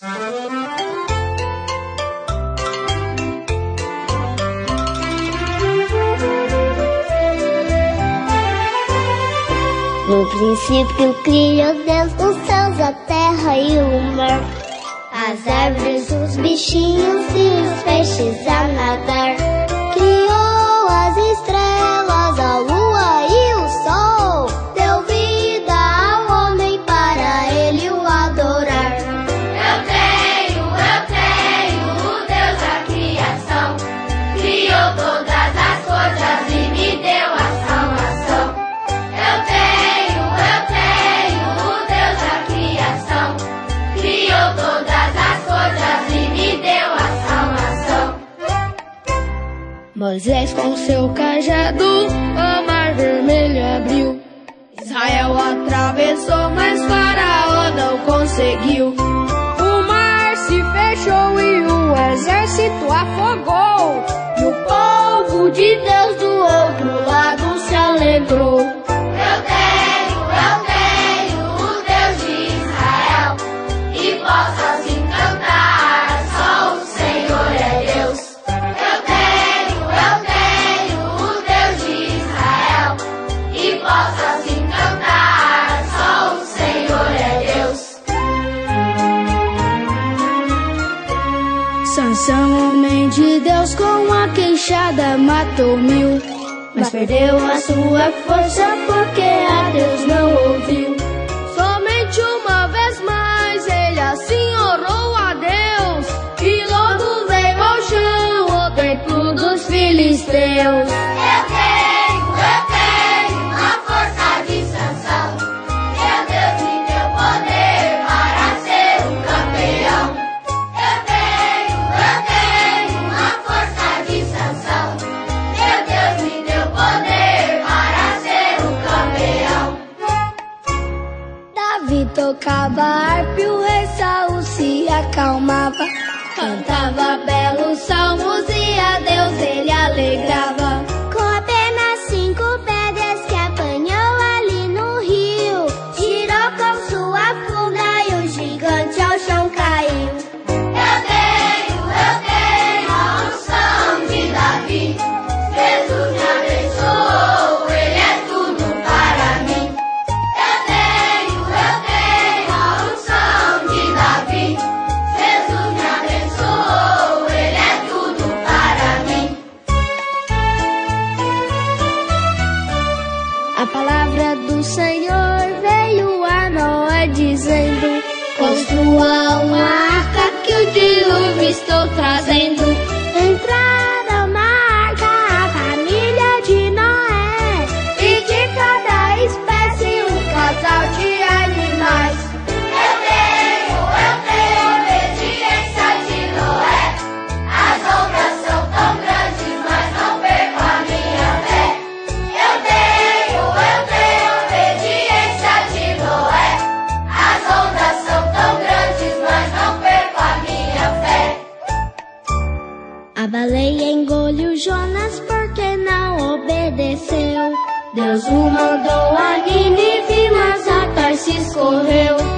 No princípio criou Deus os céus, a terra e o mar, as árvores, os bichinhos e os peixes a nadar. Moisés com seu cajado o mar vermelho abriu. Israel atravessou, mas Faraó não conseguiu. O mar se fechou e o exército afogou. Queixada matou mil, mas perdeu a sua força porque a Deus não ouviu. Somente uma vez mais ele assim orou a Deus e logo veio ao chão o templo dos filisteus. Tocava harpa e o rei Saul se acalmava. Cantava belos salmos estou Deus o mandou a Nínive, mas a Tarsis correu.